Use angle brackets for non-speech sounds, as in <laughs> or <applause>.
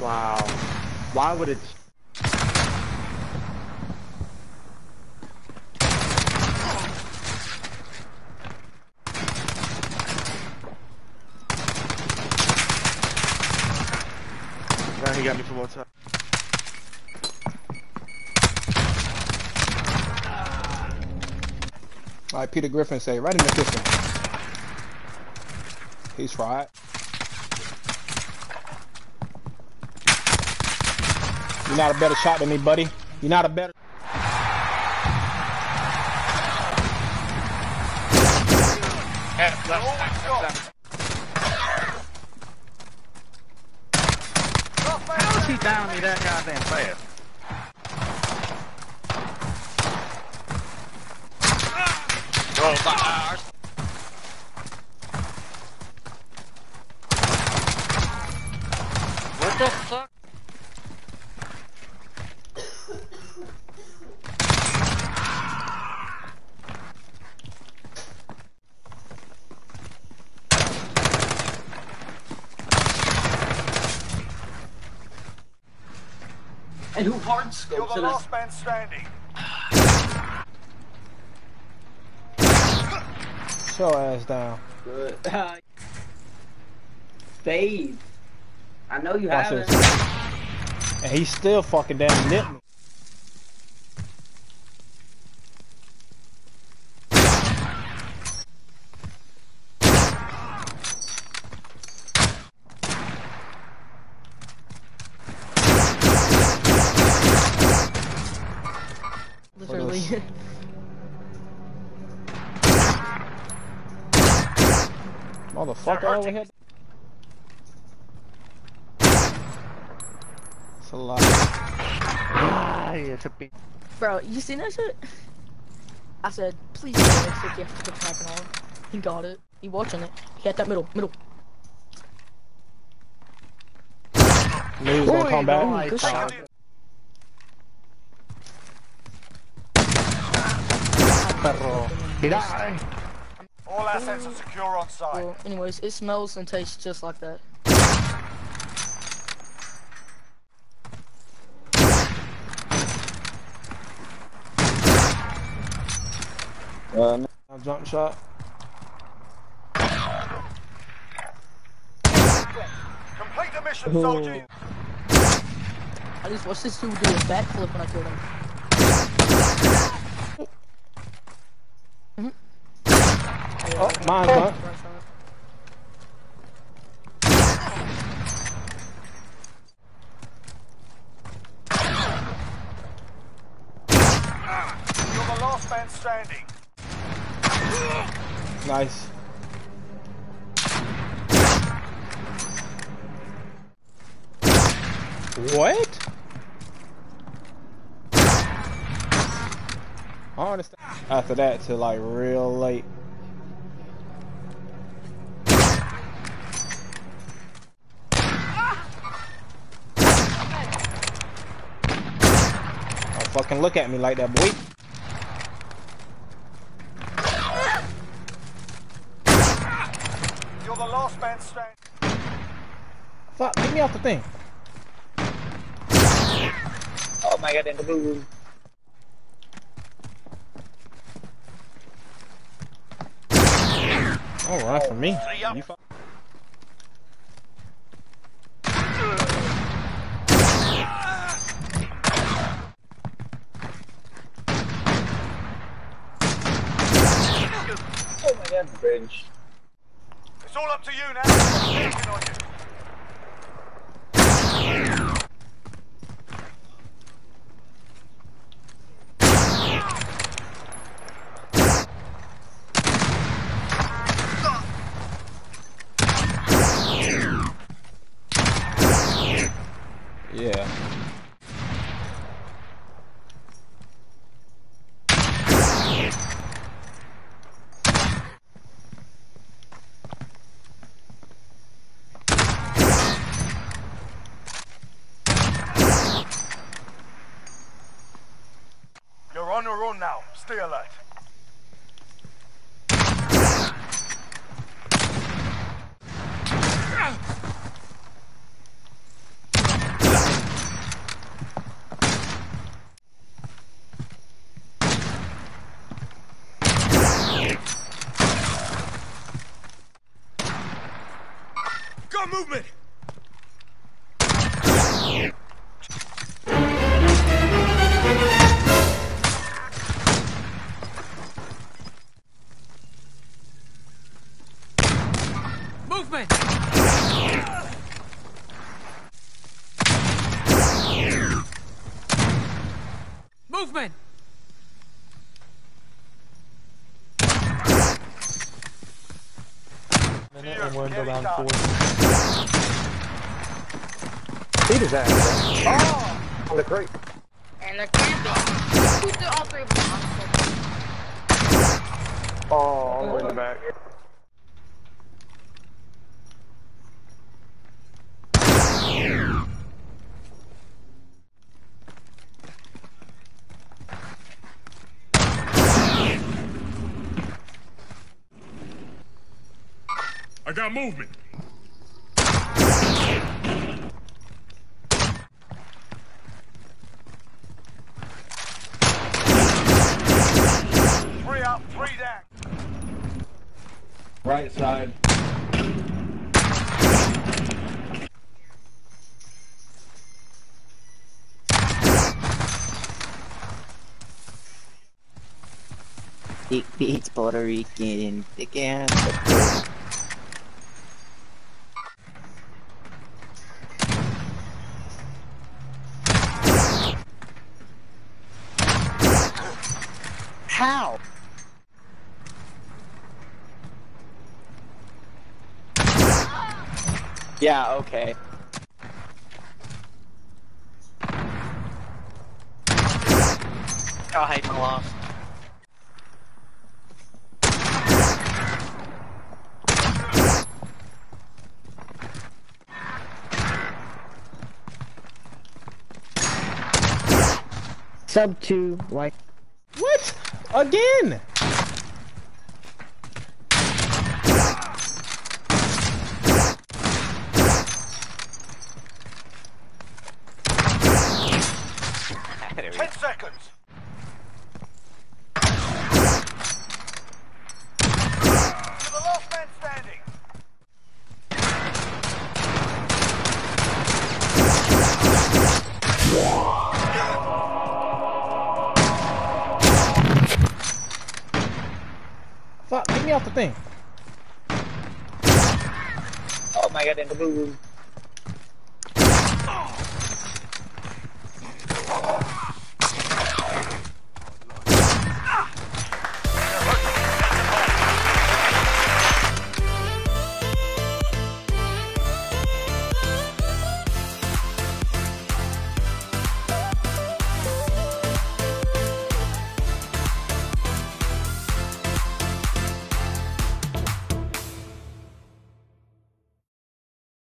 Wow. Why would it? Nah, he got me from one side. Like Peter Griffin say, right in the kitchen. He's tried. You're not a better shot than me, buddy. You're not a better. How is he down me that goddamn fast? Oh, bars. What the fuck? And who hard You're the last man standing. Show ass down. Good. <laughs> Fade. I know you Watch haven't. this. And he's still fucking damn nipped Motherfucker over here. It's a lot. Ah, it's a big. Bro, you seen that shit? I said, please get it, so you have to get sniping on. He got it. He watching it. He had that middle, middle. News gonna come back. Good shot. Perro. He died. All assets are secure on site. Well, anyways, it smells and tastes just like that. Uh, now jump shot. Complete the mission, soldiers. I just watched this dude do a backflip when I killed him. Oh, mine, huh? You're the last man standing. Nice. What? I understand. After that, to like real late. Fucking look at me like that, boy. You're the last man standing. Fuck, get me off the thing. Oh my god, in the blue room. Don't for me. Oh my god, bridge. It's all up to you now. I'm working on you. Yeah. Got movement! Movement! Movement! Minute and we're into Get round done. four. Beat his ass. Oh! On the crate. And they're camping. Shoot the all three of them. Oh, all the way in the back. I got movement. Three up, three down. Right side. Big beats Puerto Rican, thick How? Yeah, okay. Oh, I lost. Sub 2, like. Again? Off the thing. Oh my god, in the boom.